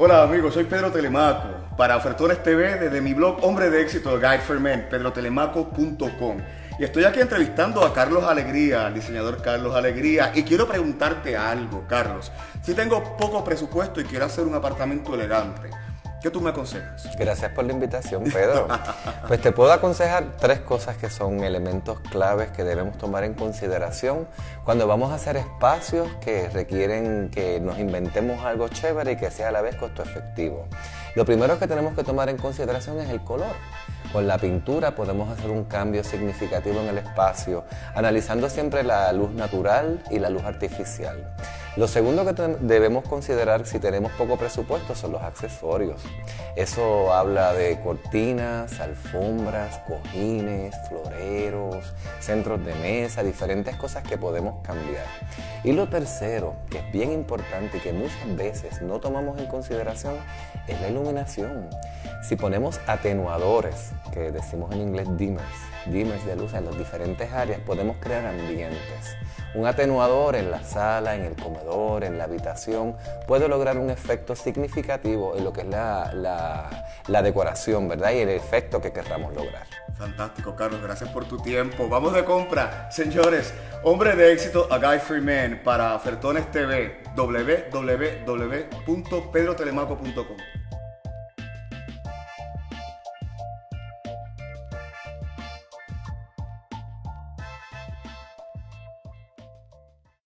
Hola amigos, soy Pedro Telemaco para Ofertones TV desde mi blog Hombre de Éxito, Guide for Men, pedrotelemaco.com. Y estoy aquí entrevistando a Carlos Alegría, al diseñador Carlos Alegría, y quiero preguntarte algo, Carlos. Si tengo poco presupuesto y quiero hacer un apartamento elegante, ¿Qué tú me aconsejas? Gracias por la invitación, Pedro. pues te puedo aconsejar tres cosas que son elementos claves que debemos tomar en consideración cuando vamos a hacer espacios que requieren que nos inventemos algo chévere y que sea a la vez costo efectivo. Lo primero que tenemos que tomar en consideración es el color. Con la pintura podemos hacer un cambio significativo en el espacio, analizando siempre la luz natural y la luz artificial. Lo segundo que debemos considerar si tenemos poco presupuesto son los accesorios. Eso habla de cortinas, alfombras, cojines, floreros, centros de mesa, diferentes cosas que podemos cambiar. Y lo tercero, que es bien importante y que muchas veces no tomamos en consideración, es la iluminación. Si ponemos atenuadores, que decimos en inglés dimmers, dimmers de luz en las diferentes áreas, podemos crear ambientes. Un atenuador en la sala, en el comedor, en la habitación, puede lograr un efecto significativo en lo que es la, decoración, ¿verdad? Y el efecto que querramos lograr. Fantástico, Carlos. Gracias por tu tiempo. Vamos de compra, señores. Hombre de éxito, a Guy Freeman para Fertones TV, www.pedrotelemaco.com.